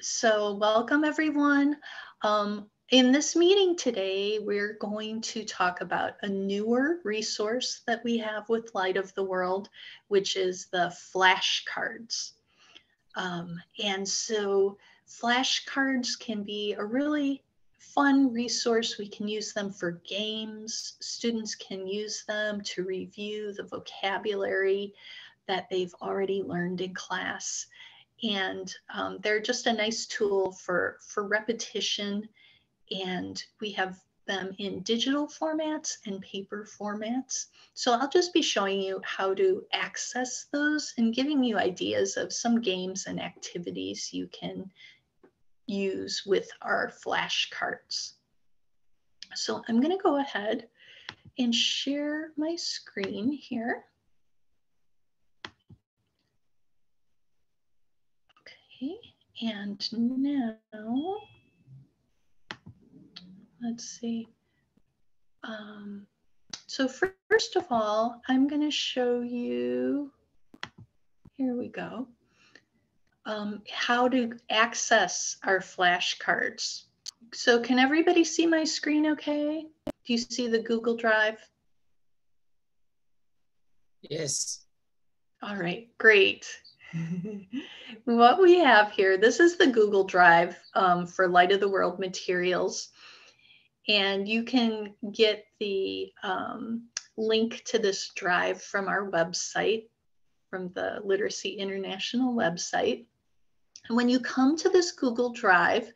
So welcome everyone. Um, in this meeting today, we're going to talk about a newer resource that we have with Light of the World, which is the flashcards. Um, and so flashcards can be a really fun resource. We can use them for games. Students can use them to review the vocabulary that they've already learned in class. And um, they're just a nice tool for, for repetition. And we have them in digital formats and paper formats. So I'll just be showing you how to access those and giving you ideas of some games and activities you can use with our flashcards. So I'm going to go ahead and share my screen here. Okay, and now, let's see. Um, so first of all, I'm going to show you, here we go um, how to access our flashcards. So can everybody see my screen okay? Do you see the Google Drive? Yes. All right, great. what we have here, this is the Google Drive um, for Light of the World materials. And you can get the um, link to this drive from our website, from the Literacy International website. And when you come to this Google Drive,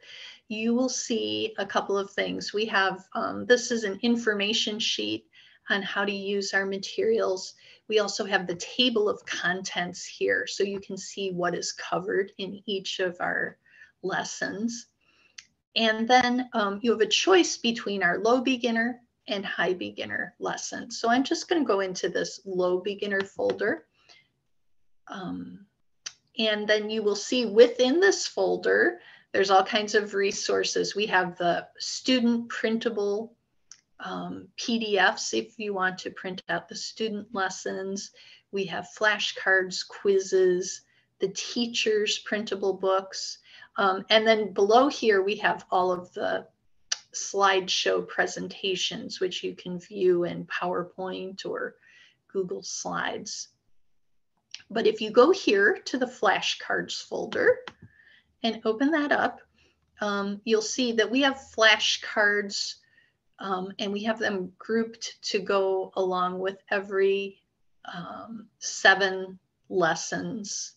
you will see a couple of things. We have, um, this is an information sheet on how to use our materials. We also have the table of contents here, so you can see what is covered in each of our lessons. And then um, you have a choice between our low beginner and high beginner lessons. So I'm just gonna go into this low beginner folder. Um, and then you will see within this folder, there's all kinds of resources. We have the student printable um, PDFs if you want to print out the student lessons. We have flashcards, quizzes, the teacher's printable books. Um, and then below here, we have all of the slideshow presentations, which you can view in PowerPoint or Google Slides. But if you go here to the flashcards folder and open that up, um, you'll see that we have flashcards um, and we have them grouped to go along with every um, seven lessons.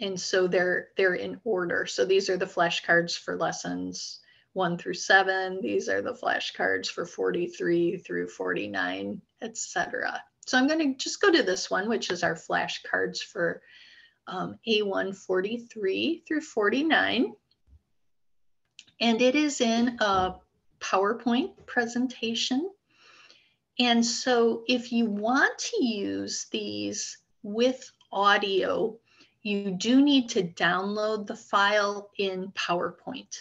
And so they're, they're in order. So these are the flashcards for lessons one through seven. These are the flashcards for 43 through 49, etc. So I'm going to just go to this one, which is our flashcards for um, A1 43 through 49. And it is in a PowerPoint presentation. And so if you want to use these with audio, you do need to download the file in PowerPoint.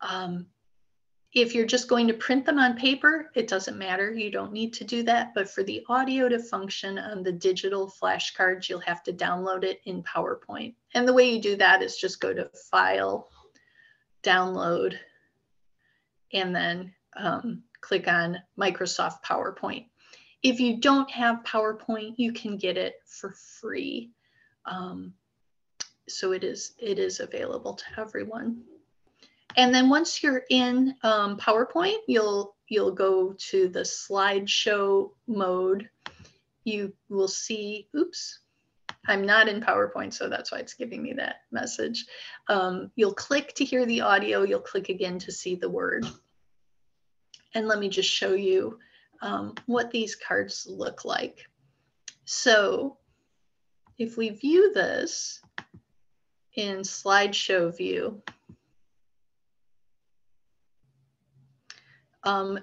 Um, if you're just going to print them on paper, it doesn't matter. You don't need to do that. But for the audio to function on the digital flashcards, you'll have to download it in PowerPoint. And the way you do that is just go to File, Download, and then um, click on Microsoft PowerPoint. If you don't have PowerPoint, you can get it for free. Um, so it is, it is available to everyone. And then once you're in um, PowerPoint, you'll you'll go to the slideshow mode. You will see, oops, I'm not in PowerPoint, so that's why it's giving me that message. Um, you'll click to hear the audio. You'll click again to see the word. And let me just show you um, what these cards look like. So if we view this in slideshow view, um,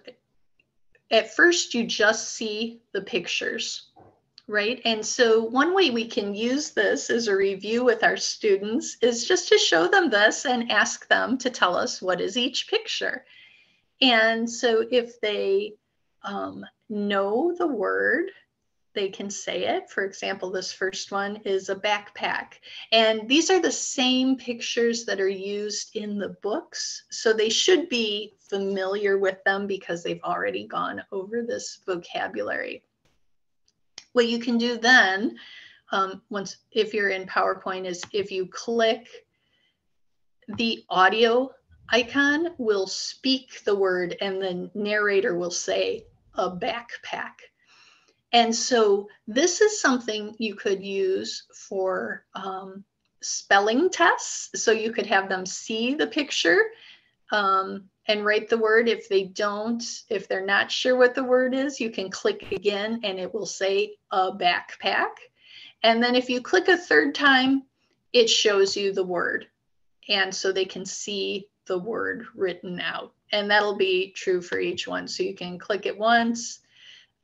at first you just see the pictures, right? And so one way we can use this as a review with our students is just to show them this and ask them to tell us what is each picture. And so if they um, know the word, they can say it. For example, this first one is a backpack. And these are the same pictures that are used in the books. So they should be familiar with them because they've already gone over this vocabulary. What you can do then, um, once if you're in PowerPoint, is if you click the audio icon will speak the word and the narrator will say a backpack. And so this is something you could use for um, spelling tests. So you could have them see the picture um, and write the word. If they don't, if they're not sure what the word is, you can click again and it will say a backpack. And then if you click a third time, it shows you the word. And so they can see the word written out. And that'll be true for each one. So you can click it once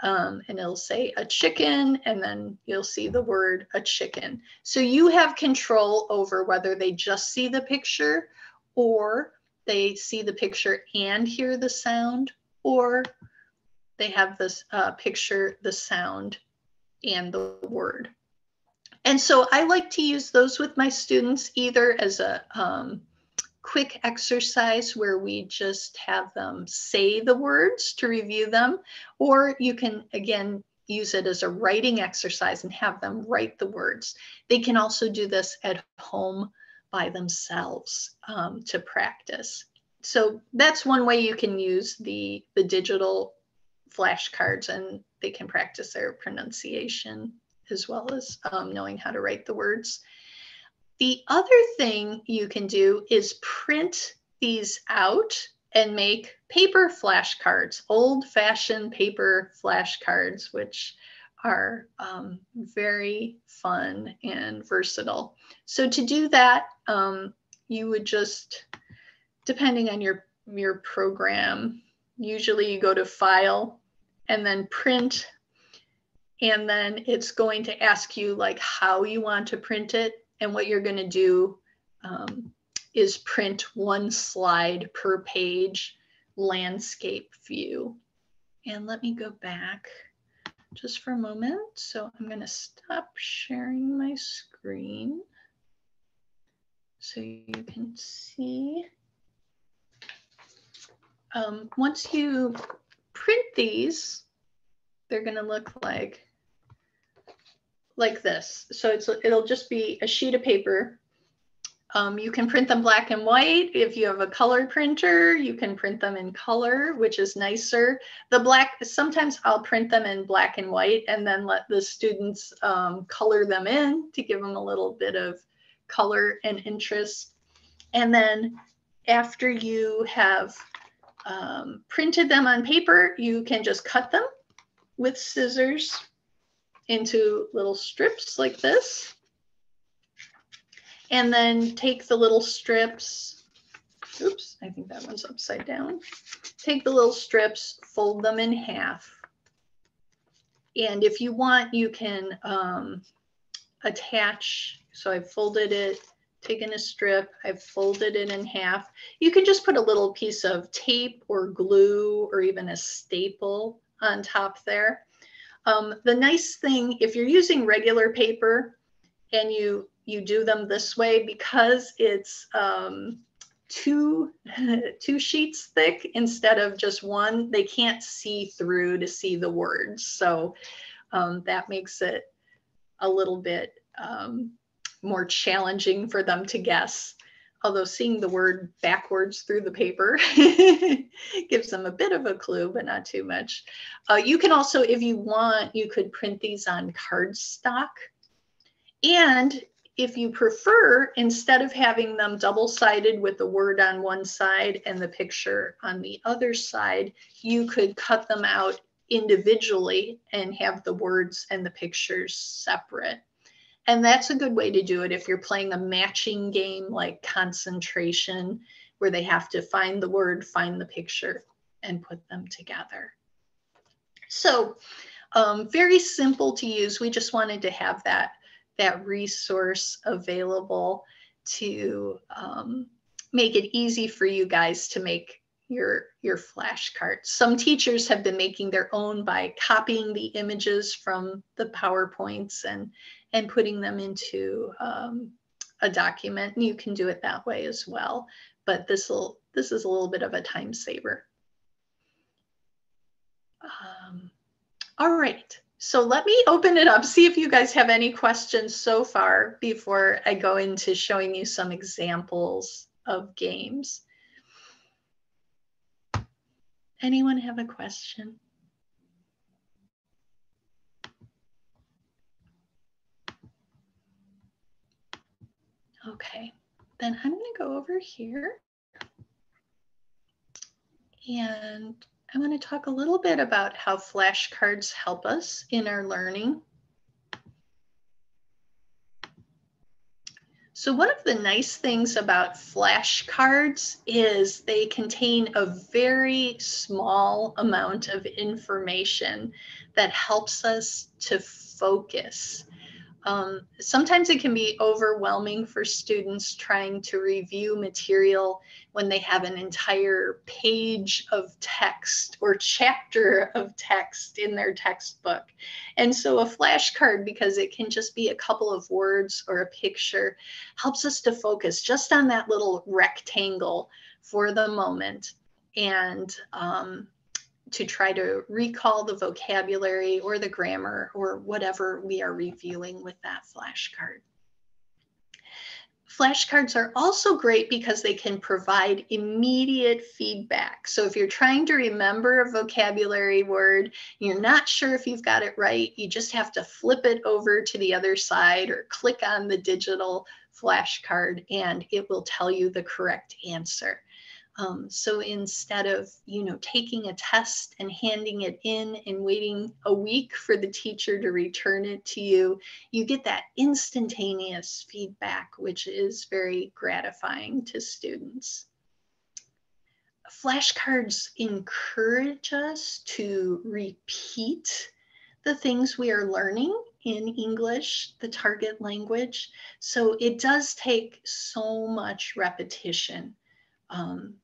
um, and it'll say a chicken, and then you'll see the word a chicken. So you have control over whether they just see the picture or they see the picture and hear the sound, or they have this uh, picture, the sound, and the word. And so I like to use those with my students either as a um, quick exercise where we just have them say the words to review them, or you can, again, use it as a writing exercise and have them write the words. They can also do this at home by themselves um, to practice. So that's one way you can use the, the digital flashcards and they can practice their pronunciation as well as um, knowing how to write the words. The other thing you can do is print these out and make paper flashcards, old fashioned paper flashcards, which are um, very fun and versatile. So to do that, um, you would just, depending on your, your program, usually you go to file and then print and then it's going to ask you like how you want to print it and what you're going to do um, is print one slide per page landscape view. And let me go back just for a moment. So I'm going to stop sharing my screen so you can see. Um, once you print these, they're going to look like like this. So it's it'll just be a sheet of paper. Um, you can print them black and white. If you have a color printer, you can print them in color, which is nicer. The black, sometimes I'll print them in black and white and then let the students um, color them in to give them a little bit of color and interest. And then after you have um, printed them on paper, you can just cut them with scissors into little strips like this. And then take the little strips, oops, I think that one's upside down. Take the little strips, fold them in half. And if you want, you can um, attach, so I've folded it, taken a strip, I've folded it in half. You can just put a little piece of tape or glue or even a staple on top there. Um, the nice thing, if you're using regular paper and you you do them this way, because it's um, two two sheets thick instead of just one, they can't see through to see the words. So um, that makes it a little bit um, more challenging for them to guess although seeing the word backwards through the paper gives them a bit of a clue, but not too much. Uh, you can also, if you want, you could print these on cardstock. And if you prefer, instead of having them double-sided with the word on one side and the picture on the other side, you could cut them out individually and have the words and the pictures separate. And that's a good way to do it if you're playing a matching game like concentration, where they have to find the word, find the picture, and put them together. So um, very simple to use. We just wanted to have that, that resource available to um, make it easy for you guys to make your your flashcards. Some teachers have been making their own by copying the images from the PowerPoints and and putting them into um, a document. And you can do it that way as well. But this will this is a little bit of a time saver. Um, all right. So let me open it up, see if you guys have any questions so far before I go into showing you some examples of games. Anyone have a question? Okay, then I'm going to go over here and I want to talk a little bit about how flashcards help us in our learning. So one of the nice things about flashcards is they contain a very small amount of information that helps us to focus. Um, sometimes it can be overwhelming for students trying to review material when they have an entire page of text or chapter of text in their textbook. And so a flashcard, because it can just be a couple of words or a picture, helps us to focus just on that little rectangle for the moment. And um, to try to recall the vocabulary or the grammar or whatever we are reviewing with that flashcard. Flashcards are also great because they can provide immediate feedback. So if you're trying to remember a vocabulary word, you're not sure if you've got it right, you just have to flip it over to the other side or click on the digital flashcard and it will tell you the correct answer. Um, so instead of, you know, taking a test and handing it in and waiting a week for the teacher to return it to you, you get that instantaneous feedback, which is very gratifying to students. Flashcards encourage us to repeat the things we are learning in English, the target language. So it does take so much repetition. Um,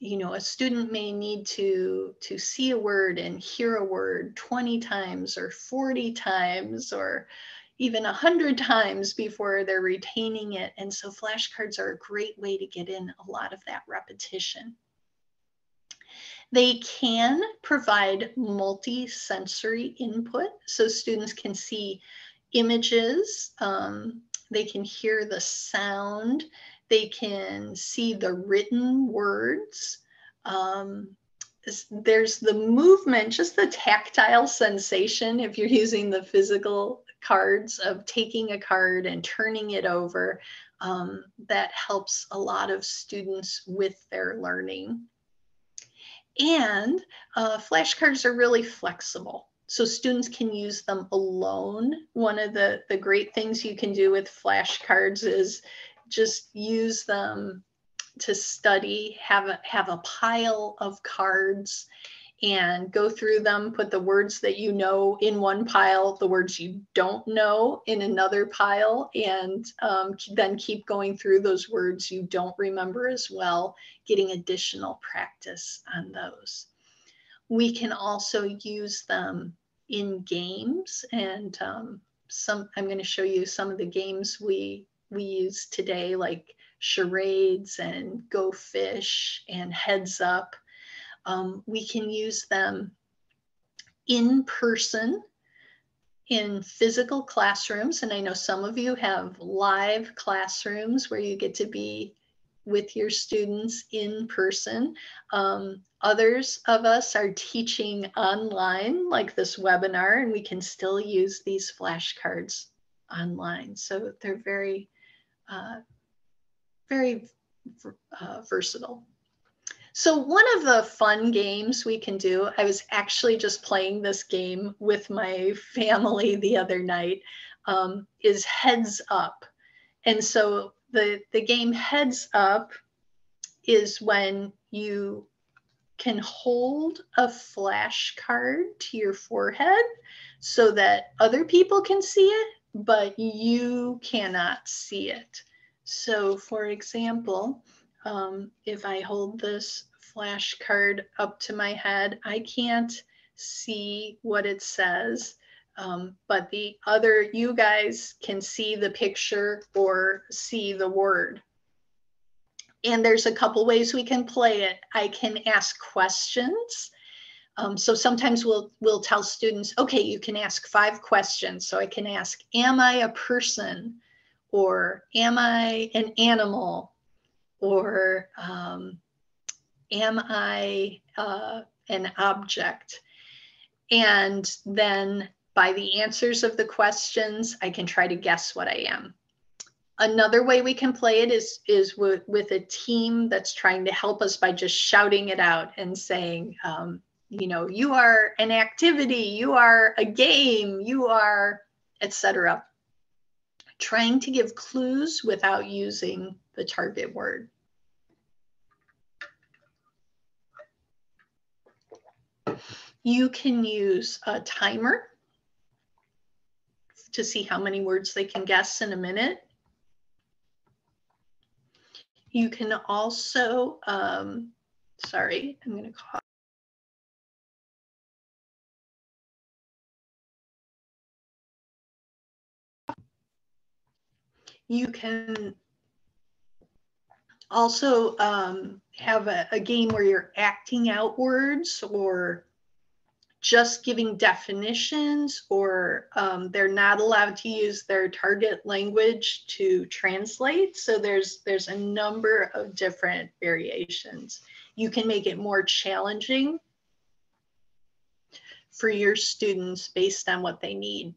you know a student may need to to see a word and hear a word 20 times or 40 times or even 100 times before they're retaining it. And so flashcards are a great way to get in a lot of that repetition. They can provide multi-sensory input so students can see images um, they can hear the sound they can see the written words. Um, there's the movement, just the tactile sensation if you're using the physical cards of taking a card and turning it over. Um, that helps a lot of students with their learning. And uh, flashcards are really flexible. So students can use them alone. One of the, the great things you can do with flashcards is just use them to study, have a, have a pile of cards and go through them, put the words that you know in one pile, the words you don't know in another pile, and um, then keep going through those words you don't remember as well, getting additional practice on those. We can also use them in games and um, some, I'm going to show you some of the games we we use today, like charades and go fish and heads up. Um, we can use them in person in physical classrooms. And I know some of you have live classrooms where you get to be with your students in person. Um, others of us are teaching online, like this webinar, and we can still use these flashcards online. So they're very uh, very uh, versatile. So one of the fun games we can do, I was actually just playing this game with my family the other night, um, is Heads Up. And so the, the game Heads Up is when you can hold a flashcard to your forehead so that other people can see it but you cannot see it. So for example, um, if I hold this flashcard up to my head. I can't see what it says, um, but the other, you guys can see the picture or see the word. And there's a couple ways we can play it. I can ask questions. Um, so sometimes we'll we'll tell students, okay, you can ask five questions. So I can ask, am I a person? Or am I an animal? Or um, am I uh, an object? And then by the answers of the questions, I can try to guess what I am. Another way we can play it is, is with, with a team that's trying to help us by just shouting it out and saying, um, you know, you are an activity, you are a game, you are, etc. Trying to give clues without using the target word. You can use a timer to see how many words they can guess in a minute. You can also, um, sorry, I'm going to call. You can also um, have a, a game where you're acting out words or just giving definitions or um, they're not allowed to use their target language to translate. So there's there's a number of different variations. You can make it more challenging for your students based on what they need.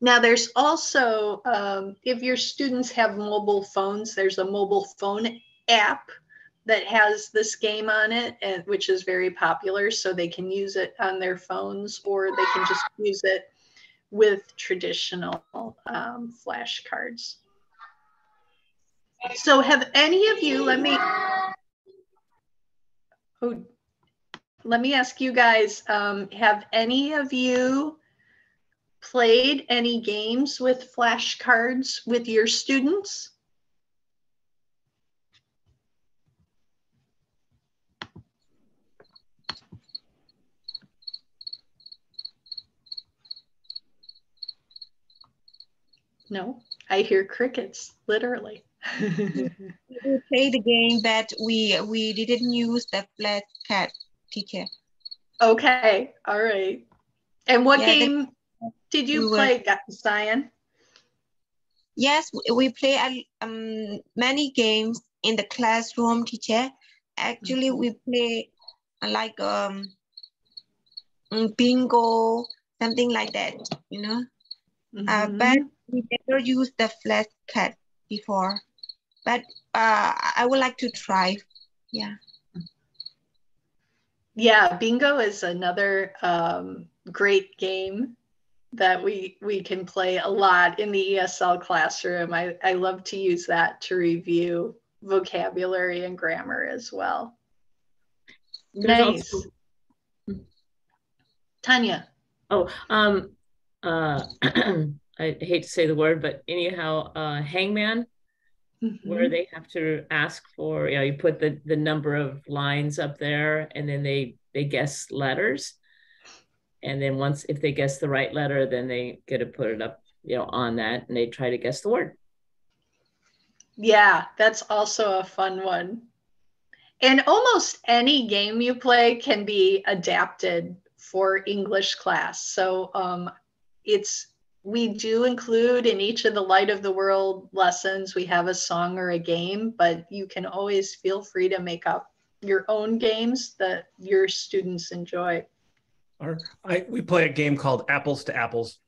Now there's also, um, if your students have mobile phones, there's a mobile phone app that has this game on it, and, which is very popular. So they can use it on their phones or they can just use it with traditional um, flashcards. So have any of you, let me, oh, let me ask you guys, um, have any of you played any games with flashcards with your students? No, I hear crickets, literally. we played a game that we we didn't use the flat cat teacher. Okay, all right. And what yeah, game did you we play, were, Zion? Yes, we play um, many games in the classroom, teacher. Actually, mm we play like um, bingo, something like that, you know. Mm -hmm. uh, but we never used the flat cat before, but uh, I would like to try. Yeah. Yeah, bingo is another um, great game that we we can play a lot in the ESL classroom. I, I love to use that to review vocabulary and grammar as well. Nice. Also... Tanya. Oh, um, uh, I hate to say the word, but anyhow, uh, hangman, mm-hmm. where they have to ask for, you know, you put the, the number of lines up there and then they, they guess letters. And then once, if they guess the right letter, then they get to put it up, you know, on that and they try to guess the word. Yeah, that's also a fun one. And almost any game you play can be adapted for English class. So um, it's we do include in each of the light of the world lessons we have a song or a game but you can always feel free to make up your own games that your students enjoy Our, I, we play a game called apples to apples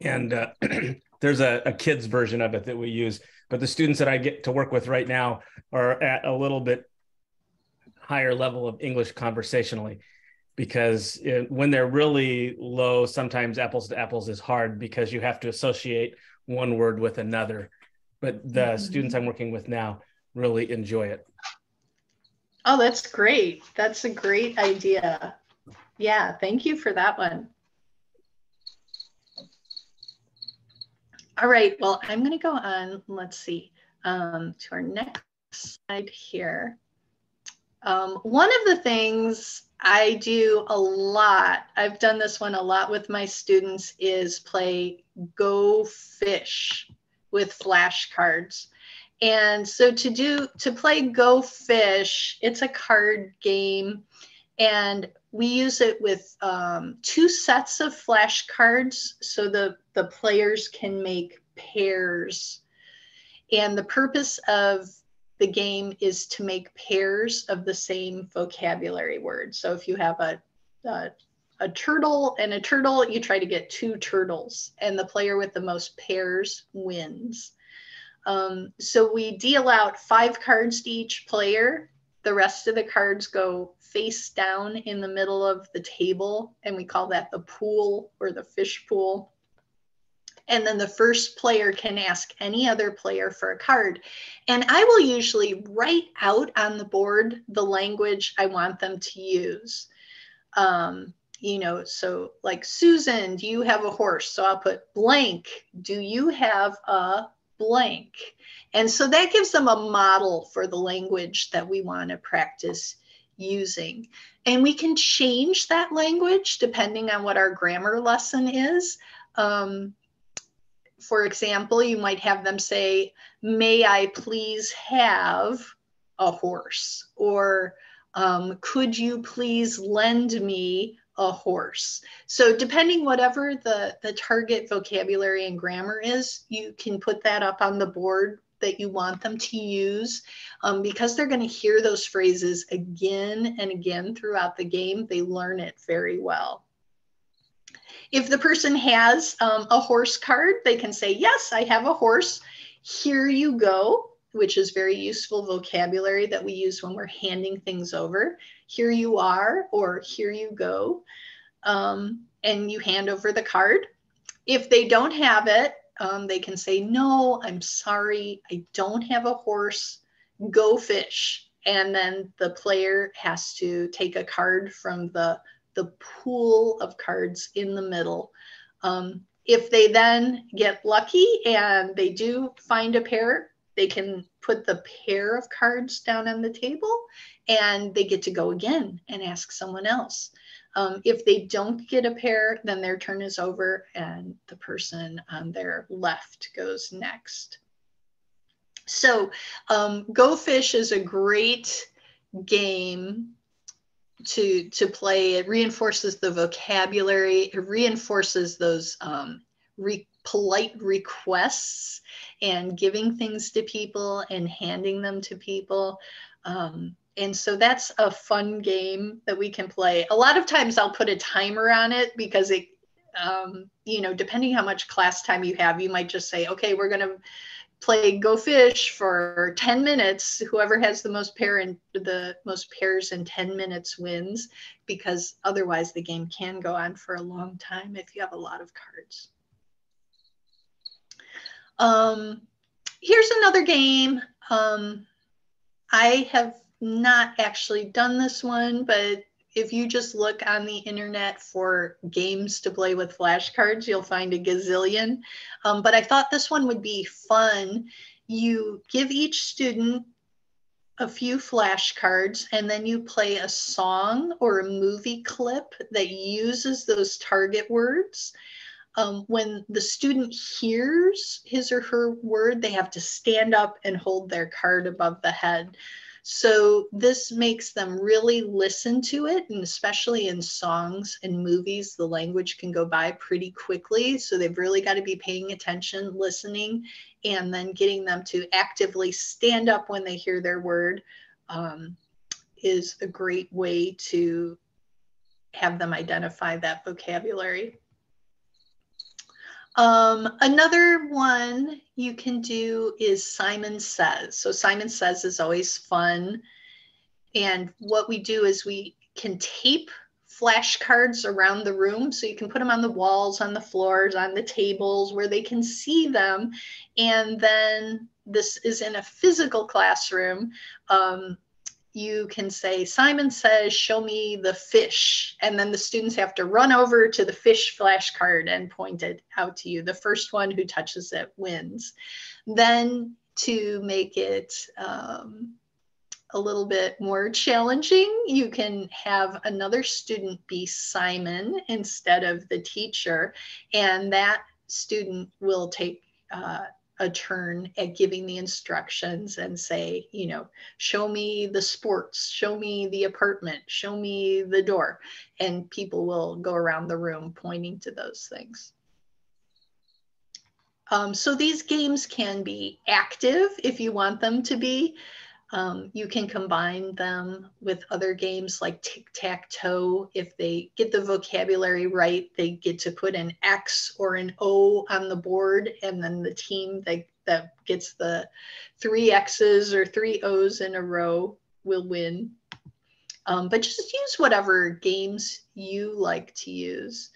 and uh, there's a, a kids version of it that we use but the students that i get to work with right now are at a little bit higher level of english conversationally because it, when they're really low, sometimes apples to apples is hard because you have to associate one word with another. But the mm-hmm. students I'm working with now really enjoy it. Oh, that's great. That's a great idea. Yeah, thank you for that one. All right, well, I'm going to go on, let's see, um, to our next slide here. Um, one of the things I do a lot, I've done this one a lot with my students, is play Go Fish with flashcards. And so to do to play Go Fish, it's a card game, and we use it with um, two sets of flashcards, so the the players can make pairs. And the purpose of the game is to make pairs of the same vocabulary word. So if you have a, a, a turtle and a turtle, you try to get two turtles, and the player with the most pairs wins. Um, so we deal out five cards to each player. The rest of the cards go face down in the middle of the table, and we call that the pool or the fish pool and then the first player can ask any other player for a card. And I will usually write out on the board the language I want them to use. Um, you know, so like Susan, do you have a horse? So I'll put blank. Do you have a blank? And so that gives them a model for the language that we want to practice using. And we can change that language depending on what our grammar lesson is. Um, for example, you might have them say, May I please have a horse? Or um, could you please lend me a horse? So depending whatever the, the target vocabulary and grammar is, you can put that up on the board that you want them to use um, because they're going to hear those phrases again and again throughout the game. They learn it very well. If the person has um, a horse card, they can say, Yes, I have a horse. Here you go, which is very useful vocabulary that we use when we're handing things over. Here you are, or here you go. Um, and you hand over the card. If they don't have it, um, they can say, No, I'm sorry, I don't have a horse. Go fish. And then the player has to take a card from the the pool of cards in the middle. Um, if they then get lucky and they do find a pair, they can put the pair of cards down on the table and they get to go again and ask someone else. Um, if they don't get a pair, then their turn is over and the person on their left goes next. So, um, Go Fish is a great game to to play. It reinforces the vocabulary. It reinforces those um, re- polite requests and giving things to people and handing them to people. Um, and so that's a fun game that we can play. A lot of times i'll put a timer on it because it um, you know depending how much class time you have you might just say okay we're going to play go fish for 10 minutes. Whoever has the most pair and the most pairs in 10 minutes wins because otherwise the game can go on for a long time if you have a lot of cards. Um, here's another game. Um, i have not actually done this one but if you just look on the internet for games to play with flashcards, you'll find a gazillion. Um, but I thought this one would be fun. You give each student a few flashcards and then you play a song or a movie clip that uses those target words. Um, when the student hears his or her word, they have to stand up and hold their card above the head. So this makes them really listen to it, and especially in songs and movies, the language can go by pretty quickly. So they've really got to be paying attention, listening, and then getting them to actively stand up when they hear their word um, is a great way to have them identify that vocabulary. Um, another one you can do is Simon Says. So Simon Says is always fun. And what we do is we can tape flashcards around the room. So you can put them on the walls, on the floors, on the tables where they can see them. And then this is in a physical classroom. Um, you can say, Simon says, show me the fish. And then the students have to run over to the fish flashcard and point it out to you. The first one who touches it wins. Then to make it um, a little bit more challenging, you can have another student be Simon instead of the teacher, and that student will take uh, a turn at giving the instructions and say, you know, show me the sports, show me the apartment, show me the door. And people will go around the room pointing to those things. Um, so these games can be active if you want them to be. Um, you can combine them with other games like tic-tac-toe. If they get the vocabulary right, they get to put an X or an O on the board, and then the team that, that gets the three X's or three O's in a row will win. Um, but just use whatever games you like to use.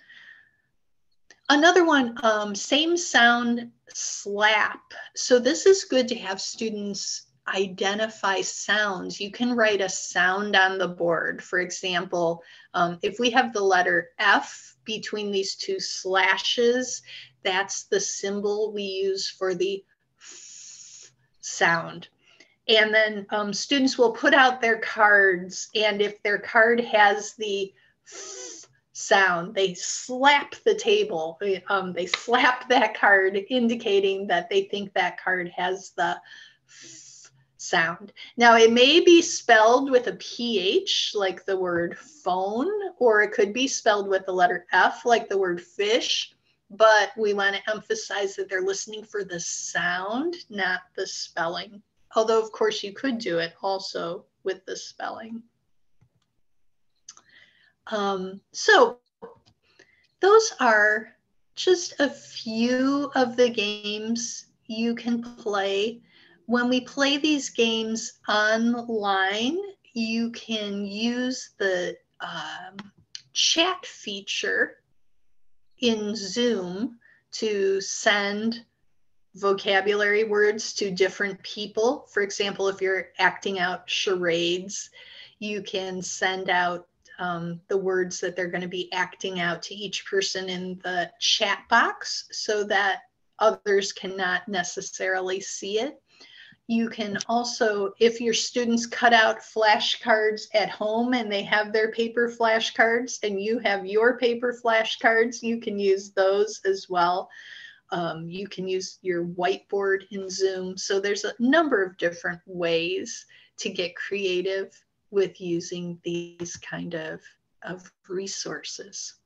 Another one, um, same sound slap. So this is good to have students identify sounds. You can write a sound on the board. For example, um, if we have the letter F between these two slashes, that's the symbol we use for the f sound. And then um, students will put out their cards, and if their card has the f sound, they slap the table. Um, they slap that card, indicating that they think that card has the sound. Now, it may be spelled with a PH, like the word phone, or it could be spelled with the letter F, like the word fish. But we want to emphasize that they're listening for the sound, not the spelling. Although, of course, you could do it also with the spelling. Um, so, those are just a few of the games you can play when we play these games online, you can use the um, chat feature in Zoom to send vocabulary words to different people. For example, if you're acting out charades, you can send out um, the words that they're going to be acting out to each person in the chat box so that others cannot necessarily see it. You can also, if your students cut out flashcards at home and they have their paper flashcards and you have your paper flashcards, you can use those as well. Um, you can use your whiteboard in Zoom. So there's a number of different ways to get creative with using these kind of, of resources.